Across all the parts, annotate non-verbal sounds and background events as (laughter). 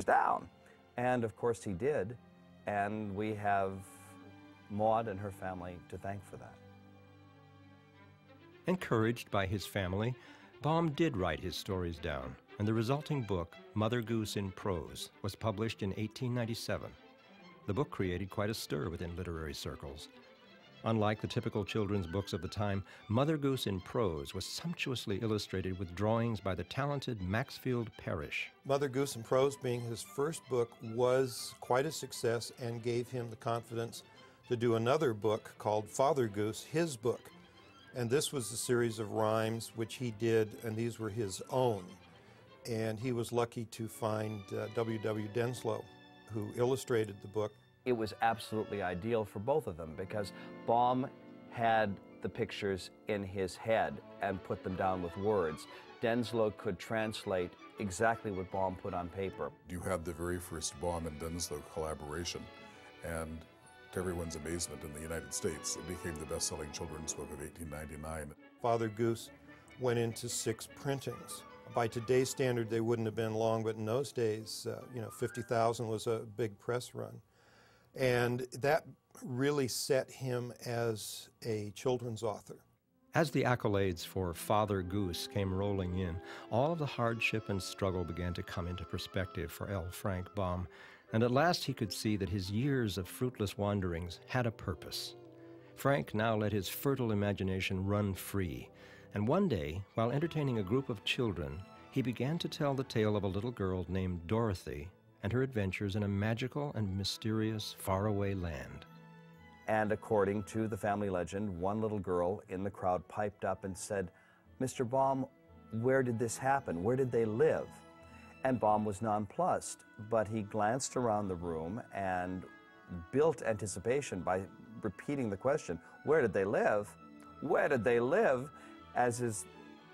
down. And of course he did, and we have Maud and her family to thank for that. Encouraged by his family, Baum did write his stories down, and the resulting book, Mother Goose in Prose, was published in 1897. The book created quite a stir within literary circles. Unlike the typical children's books of the time, Mother Goose in Prose was sumptuously illustrated with drawings by the talented Maxfield Parrish. Mother Goose in Prose, being his first book, was quite a success and gave him the confidence to do another book called Father Goose, his book. And this was a series of rhymes which he did, and these were his own. And he was lucky to find W.W. Uh, w. Denslow, who illustrated the book it was absolutely ideal for both of them because Baum had the pictures in his head and put them down with words. Denslow could translate exactly what Baum put on paper. You had the very first Baum and Denslow collaboration, and to everyone's amazement in the United States, it became the best-selling children's book of 1899. Father Goose went into six printings. By today's standard, they wouldn't have been long, but in those days, uh, you know, 50,000 was a big press run. And that really set him as a children's author. As the accolades for Father Goose came rolling in, all of the hardship and struggle began to come into perspective for L. Frank Baum, and at last he could see that his years of fruitless wanderings had a purpose. Frank now let his fertile imagination run free, and one day, while entertaining a group of children, he began to tell the tale of a little girl named Dorothy and her adventures in a magical and mysterious faraway land. And according to the family legend, one little girl in the crowd piped up and said, Mr. Baum, where did this happen? Where did they live? And Baum was nonplussed, but he glanced around the room and built anticipation by repeating the question, where did they live? Where did they live? As his,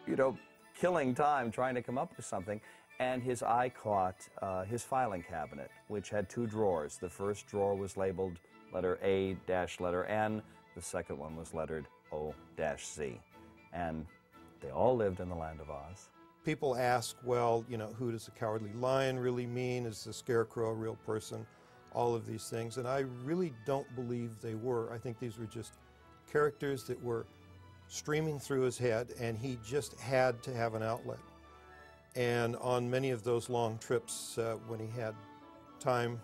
you know, killing time trying to come up with something and his eye caught uh, his filing cabinet, which had two drawers. The first drawer was labeled letter A dash letter N, the second one was lettered O dash Z. And they all lived in the land of Oz. People ask, well, you know, who does the cowardly lion really mean? Is the scarecrow a real person? All of these things. And I really don't believe they were. I think these were just characters that were streaming through his head, and he just had to have an outlet. And on many of those long trips, uh, when he had time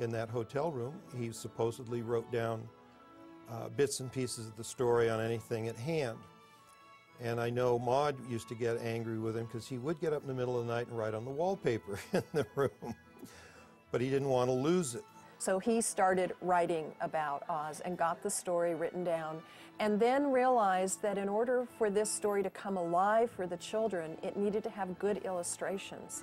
in that hotel room, he supposedly wrote down uh, bits and pieces of the story on anything at hand. And I know Maud used to get angry with him because he would get up in the middle of the night and write on the wallpaper (laughs) in the room. but he didn't want to lose it. So he started writing about Oz and got the story written down and then realized that in order for this story to come alive for the children, it needed to have good illustrations.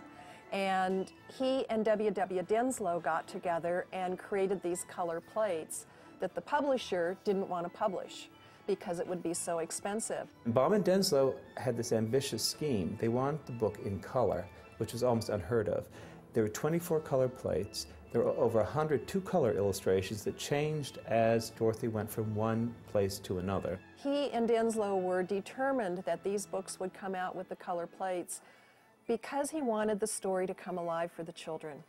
And he and W.W. Denslow got together and created these color plates that the publisher didn't want to publish because it would be so expensive. Baum and Denslow had this ambitious scheme. They wanted the book in color, which was almost unheard of. There were 24 color plates. There were over 100 two-color illustrations that changed as Dorothy went from one place to another. He and Denslow were determined that these books would come out with the color plates because he wanted the story to come alive for the children.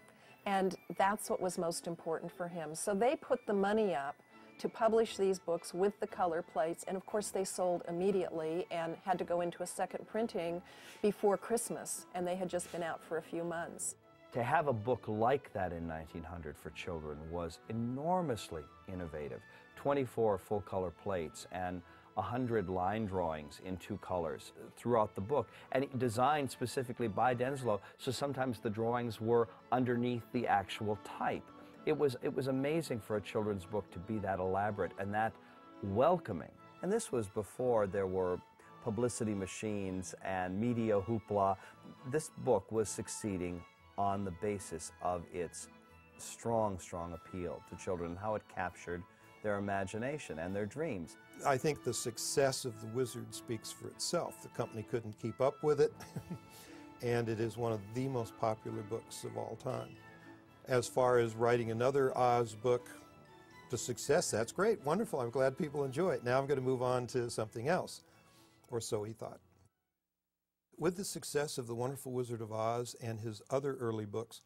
And that's what was most important for him. So they put the money up to publish these books with the color plates, and of course they sold immediately and had to go into a second printing before Christmas, and they had just been out for a few months. To have a book like that in 1900 for children was enormously innovative. 24 full-color plates and 100 line drawings in two colors throughout the book, and designed specifically by Denslow, so sometimes the drawings were underneath the actual type. It was, it was amazing for a children's book to be that elaborate and that welcoming. And this was before there were publicity machines and media hoopla. This book was succeeding on the basis of its strong, strong appeal to children and how it captured their imagination and their dreams. I think the success of The Wizard speaks for itself. The company couldn't keep up with it, (laughs) and it is one of the most popular books of all time. As far as writing another Oz book, the success, that's great, wonderful. I'm glad people enjoy it. Now I'm going to move on to something else, or so he thought. With the success of The Wonderful Wizard of Oz and his other early books,